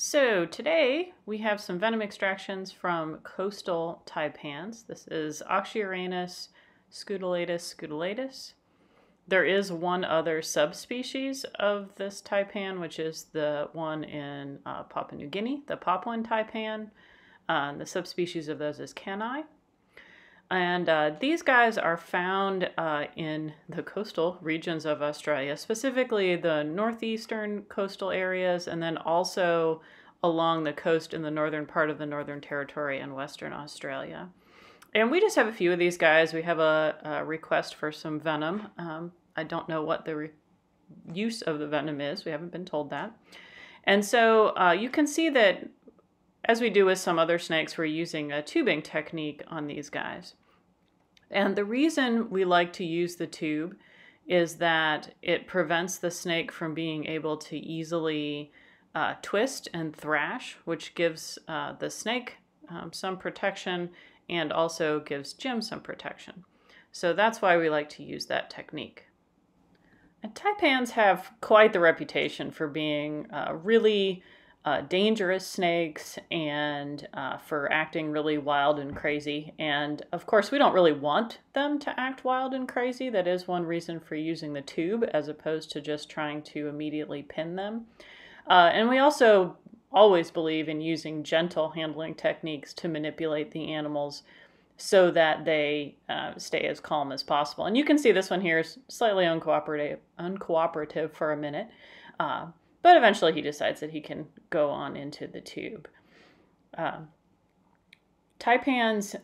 So today we have some venom extractions from coastal taipans. This is Oxyuranus scutellatus scutellatus. There is one other subspecies of this taipan, which is the one in uh, Papua New Guinea, the Papuan taipan. Uh, the subspecies of those is canni. And uh, these guys are found uh, in the coastal regions of Australia, specifically the northeastern coastal areas, and then also along the coast in the northern part of the Northern Territory and Western Australia. And we just have a few of these guys. We have a, a request for some venom. Um, I don't know what the use of the venom is, we haven't been told that. And so uh, you can see that as we do with some other snakes, we're using a tubing technique on these guys. And the reason we like to use the tube is that it prevents the snake from being able to easily uh, twist and thrash, which gives uh, the snake um, some protection and also gives Jim some protection. So that's why we like to use that technique. And taipans have quite the reputation for being uh, really uh, dangerous snakes and uh, for acting really wild and crazy. And of course, we don't really want them to act wild and crazy. That is one reason for using the tube as opposed to just trying to immediately pin them. Uh, and we also always believe in using gentle handling techniques to manipulate the animals so that they uh, stay as calm as possible. And you can see this one here is slightly uncooperative, uncooperative for a minute. But eventually he decides that he can go on into the tube. Uh, taipans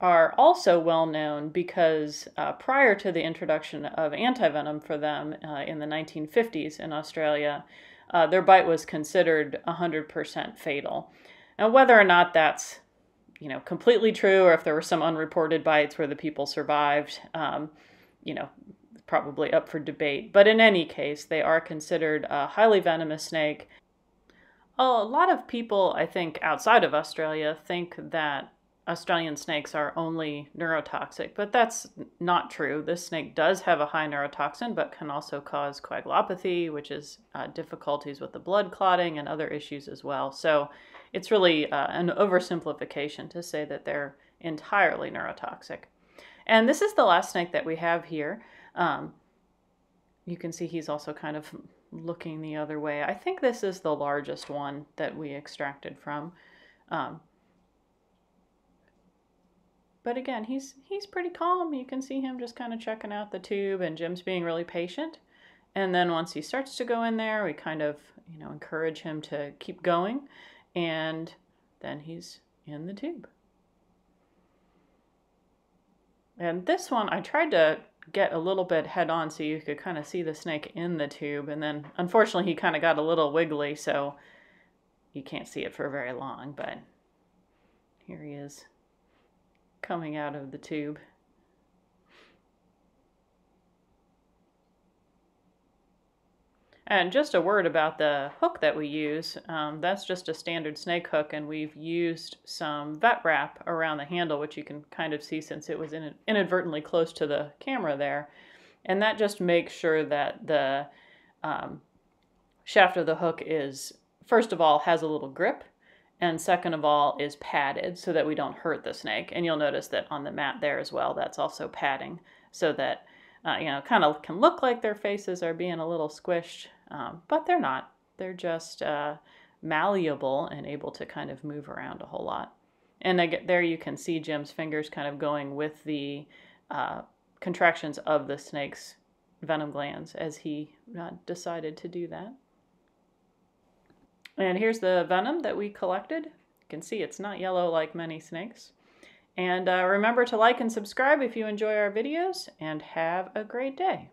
are also well known because uh, prior to the introduction of antivenom for them uh, in the 1950s in Australia, uh, their bite was considered 100% fatal. Now, whether or not that's you know completely true or if there were some unreported bites where the people survived, um, you know, probably up for debate. But in any case, they are considered a highly venomous snake. A lot of people, I think, outside of Australia think that Australian snakes are only neurotoxic, but that's not true. This snake does have a high neurotoxin, but can also cause coagulopathy, which is uh, difficulties with the blood clotting and other issues as well. So it's really uh, an oversimplification to say that they're entirely neurotoxic. And this is the last snake that we have here. Um, you can see he's also kind of looking the other way. I think this is the largest one that we extracted from. Um, but again, he's he's pretty calm. You can see him just kind of checking out the tube, and Jim's being really patient. And then once he starts to go in there, we kind of you know encourage him to keep going, and then he's in the tube. And this one, I tried to get a little bit head on so you could kind of see the snake in the tube. And then unfortunately, he kind of got a little wiggly, so you can't see it for very long. But here he is coming out of the tube. And just a word about the hook that we use. Um, that's just a standard snake hook, and we've used some vet wrap around the handle, which you can kind of see since it was in, inadvertently close to the camera there. And that just makes sure that the um, shaft of the hook is, first of all, has a little grip, and second of all, is padded so that we don't hurt the snake. And you'll notice that on the mat there as well, that's also padding so that uh, you know, kind of can look like their faces are being a little squished, um, but they're not. They're just uh, malleable and able to kind of move around a whole lot. And again, there you can see Jim's fingers kind of going with the uh, contractions of the snake's venom glands as he uh, decided to do that. And here's the venom that we collected. You can see it's not yellow like many snakes. And uh, remember to like and subscribe if you enjoy our videos, and have a great day.